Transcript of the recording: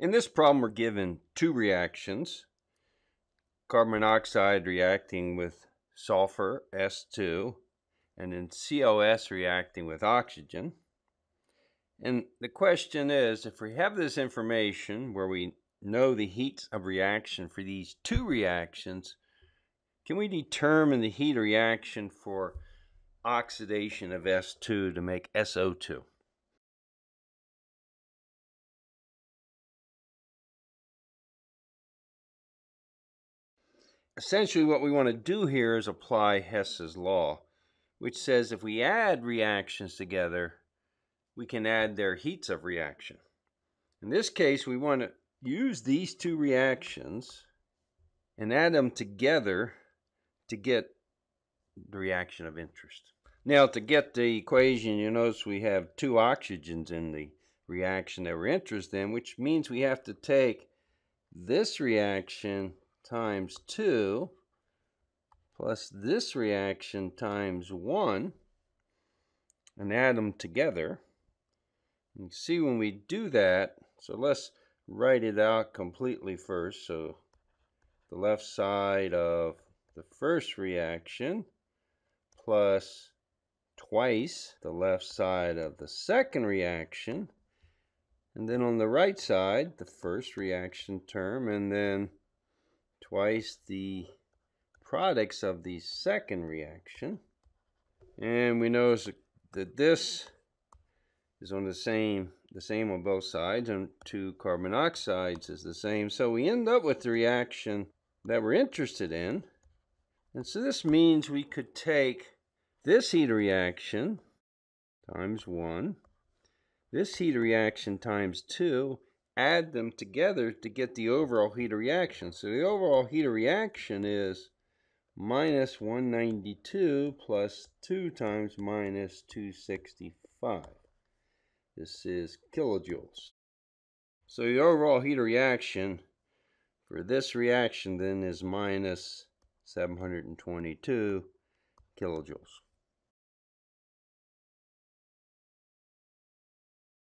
In this problem, we're given two reactions. Carbon monoxide reacting with sulfur, S2, and then COS reacting with oxygen. And the question is, if we have this information where we know the heats of reaction for these two reactions, can we determine the heat of reaction for oxidation of S2 to make SO2? Essentially what we want to do here is apply Hess's law, which says if we add reactions together, we can add their heats of reaction. In this case, we want to use these two reactions and add them together to get the reaction of interest. Now, to get the equation, you notice we have two oxygens in the reaction that we're interested in, which means we have to take this reaction times 2 plus this reaction times 1 and add them together. You see when we do that, so let's write it out completely first. So the left side of the first reaction plus twice the left side of the second reaction. And then on the right side, the first reaction term, and then twice the products of the second reaction. And we notice that this is on the same the same on both sides and two carbon oxides is the same. So we end up with the reaction that we're interested in. And so this means we could take this heat reaction times 1, this heat reaction times 2, add them together to get the overall heat of reaction. So the overall heat of reaction is minus 192 plus 2 times minus 265. This is kilojoules. So the overall heat of reaction for this reaction then is minus 722 kilojoules.